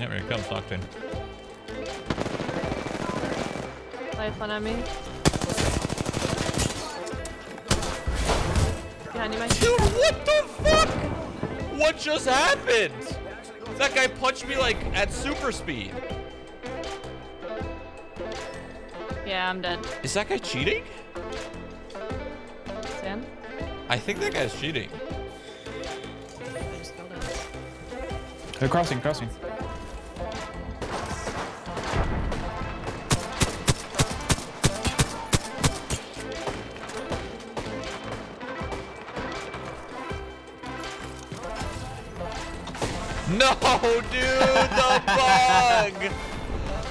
Yeah, here he comes, Octane. Life one on me. Behind you, Mike. Dude, what the fuck? What just happened? That guy punched me like at super speed. Yeah, I'm dead. Is that guy cheating? Stan? I think that guy's cheating. They're crossing, crossing. No, dude, the bug!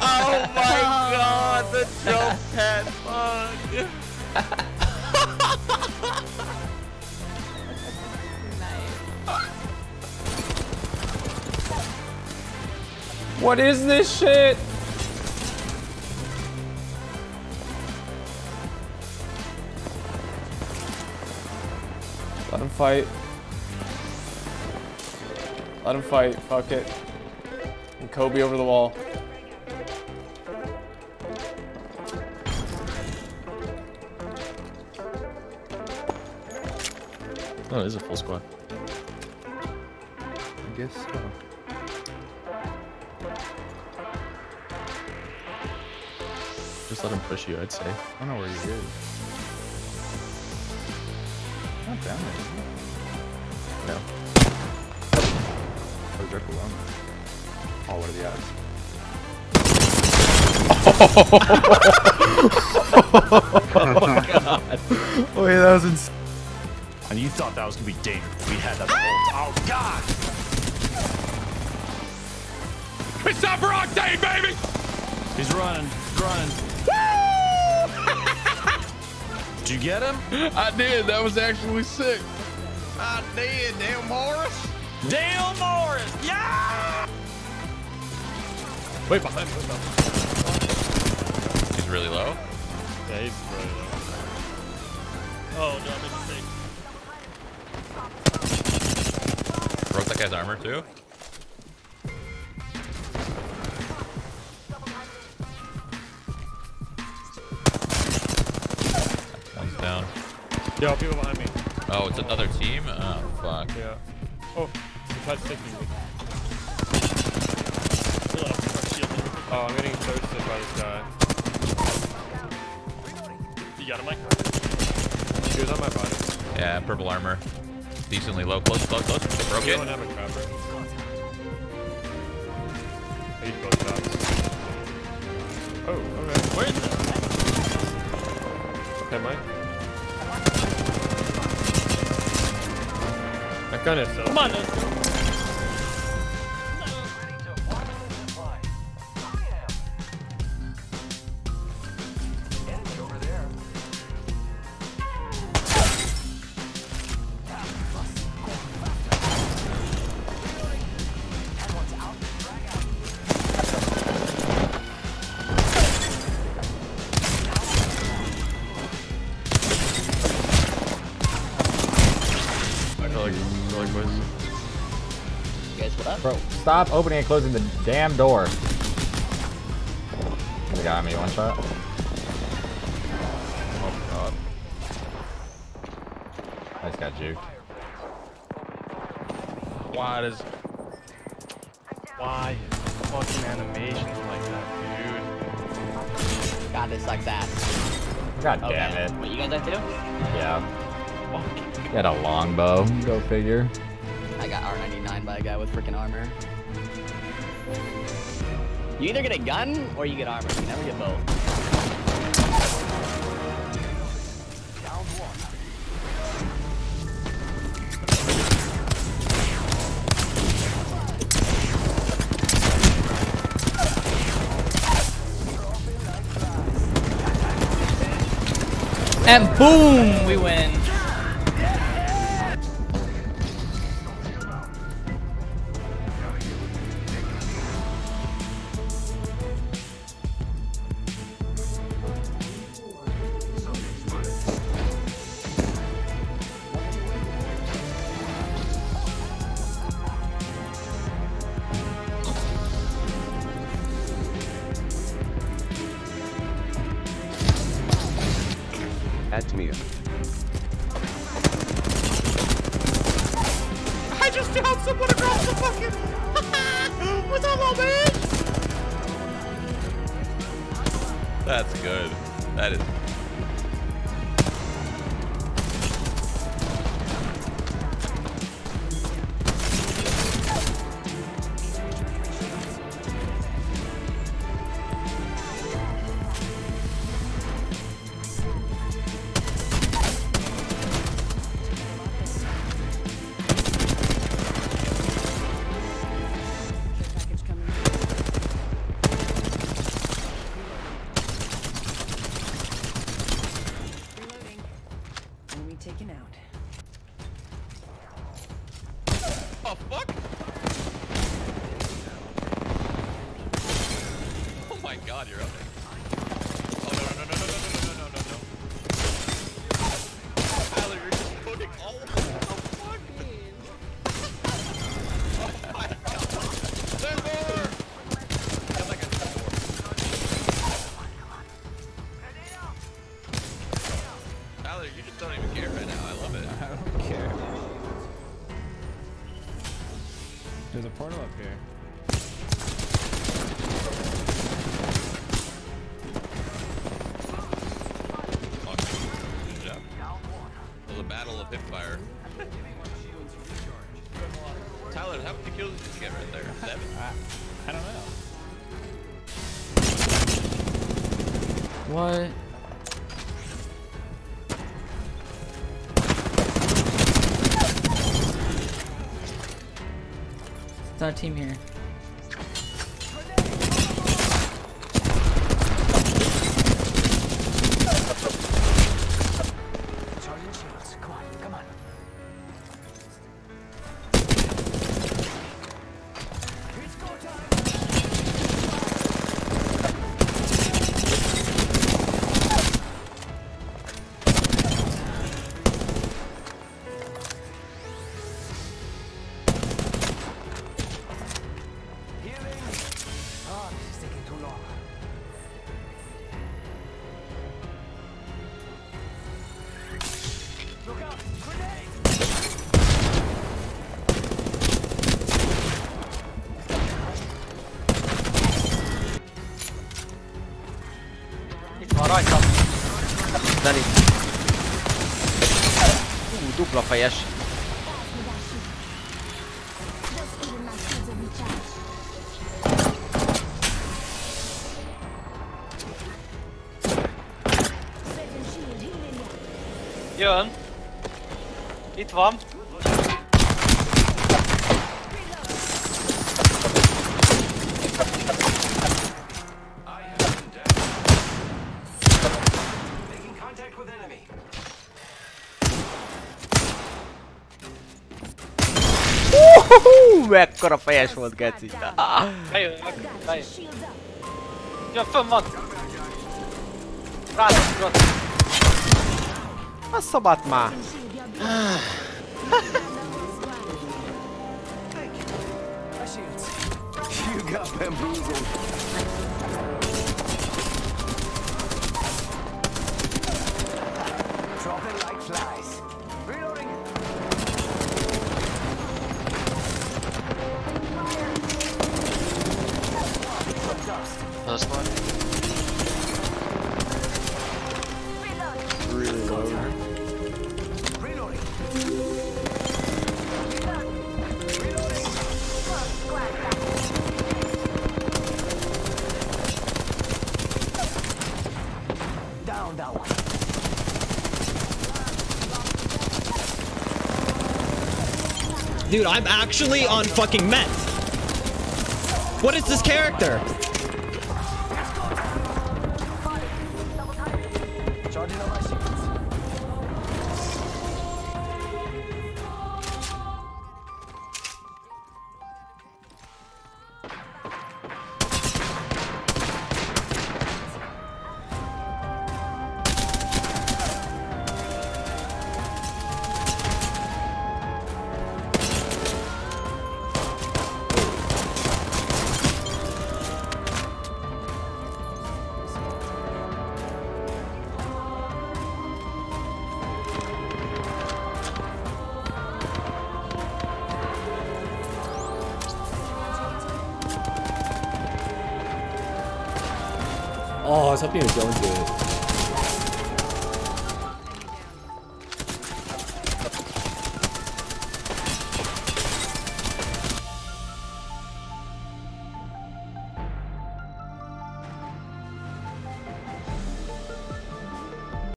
Oh my god, the jump pad bug! What is this shit? Let him fight. Let him fight. Fuck it. And Kobe over the wall. Oh, it is a full squad. I guess so. Just let him push you, I'd say. I don't know where he is. Not down there. is he? No. Oh, he's right below me. Oh, what are the odds? Oh, yeah, that was insane. And you thought that was gonna be dangerous. We had that the whole Oh God! It's time for Octane, baby! He's running, running. Did you get him? I did. That was actually sick. I did, damn Morris! Dale Morris! Yeah! Wait behind. Behind. He's really low. Yeah, he's really low. Oh, no, I made a mistake. Broke that guy's armor too. One's down. Yo, people behind me. Oh, it's another team? Oh, fuck. Yeah. Oh, tried sticking me. Chill out, shield me. Oh, I'm getting toasted by this guy. You got him, Mike? He was on my body. Yeah, purple armor. Decently low. Close, close, close. They broke You it. don't have a. I need both shots. Oh, okay. Where is that? Okay, Mike. That gun is so. Come on, like, I feel like boys. guys, what up? Bro, stop opening and closing the damn door. They got me one shot. Oh, God. I just got juked. Why does. Why fucking animations like that, dude? God, this sucks that. God Okay. damn it. What you guys have to do? Yeah. Dude? He had a longbow. Go figure. I got R99 by a guy with freaking armor. You either get a gun or you get armor. You never get both. And boom, we win. That's good. That is. God, you're up there. Oh no no no no no no no no no no no. Tyler, you're just putting all of them. Oh fuck! oh my god. There's more! Feel like I said more. Tyler, you just don't even care right now. I love it. I don't care. There's a portal up here. Battle of hipfire. Tyler, how many kills did you get right there? Seven? I don't know. What? It's not a team here. Fajesz. Jön. Itt van. Hú, mekkora fejes volt, geci. Ah. Bejövök, bejövök. Ja, fönn van. Rádugrott. A szabad már. You got bamboozled. Dude, I'm actually on fucking meth. What is this character? Oh, something is going to it.